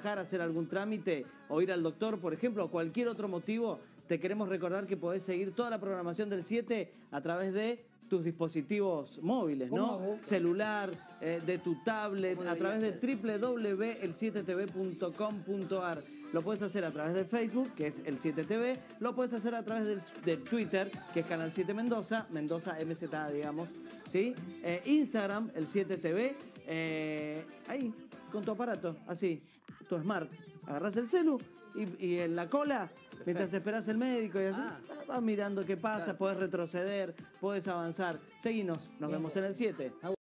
trabajar, hacer algún trámite o ir al doctor, por ejemplo, o cualquier otro motivo, te queremos recordar que podés seguir toda la programación del 7 a través de tus dispositivos móviles, ¿no? Celular, eh, de tu tablet, a través de www.el7tv.com.ar. Lo puedes hacer a través de Facebook, que es el 7TV, lo puedes hacer a través del, de Twitter, que es Canal 7 Mendoza, Mendoza MZA, digamos, ¿sí? Eh, Instagram, el 7TV, eh, ahí, con tu aparato, así, tu smart. Agarras el celu y, y en la cola, mientras esperas el médico y así, Ah. vas mirando qué pasa, podés retroceder, podés avanzar. Seguinos, nos vemos en el 7.